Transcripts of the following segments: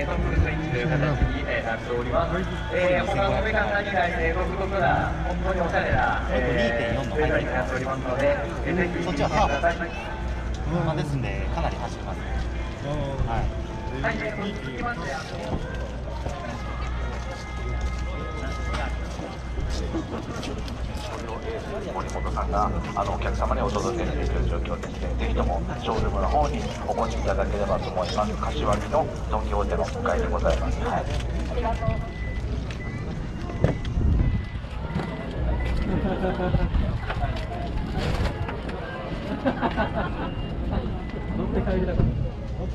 いう形にえーなっております。えー、他のメカさんに対して独特な本当におしゃれな、えー、2.4のデザインになっておりますので、えーぜひそちはハーフ車ですんでかなり走りますはいはい、えー続きましてあの森本さんがあのお客様にお届けしている状況ですね、ぜひともショールームの方にお越しいただければと思います。柏木のドン・キホーテの1階でございます。はい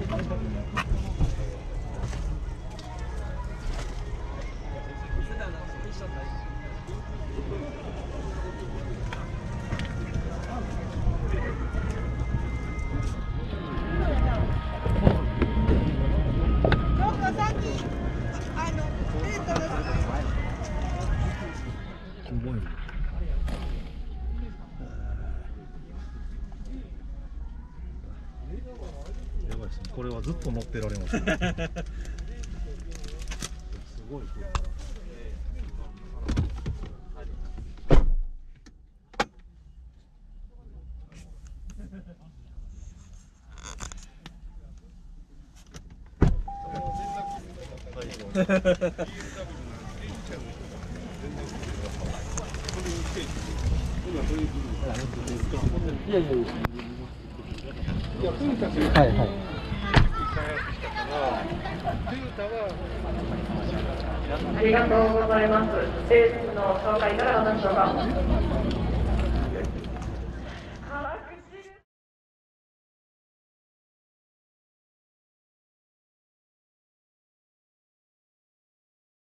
ちょっとさっき、これはずっと乗ってられます、ね。すごい。はいはいありがとうございます。政府の紹介いかがだったでしょうか。